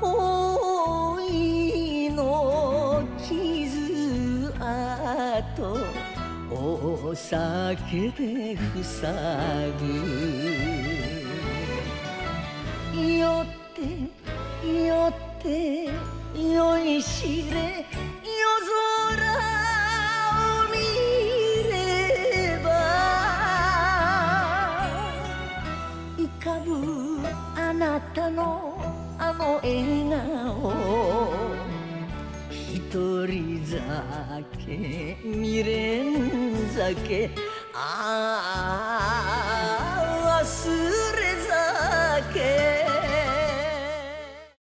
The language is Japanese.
恋の傷跡お酒で塞ぐ。よってよって酔いしれ夜空を見れば浮かぶあなたのあの笑顔。一人酒未練酒。ああ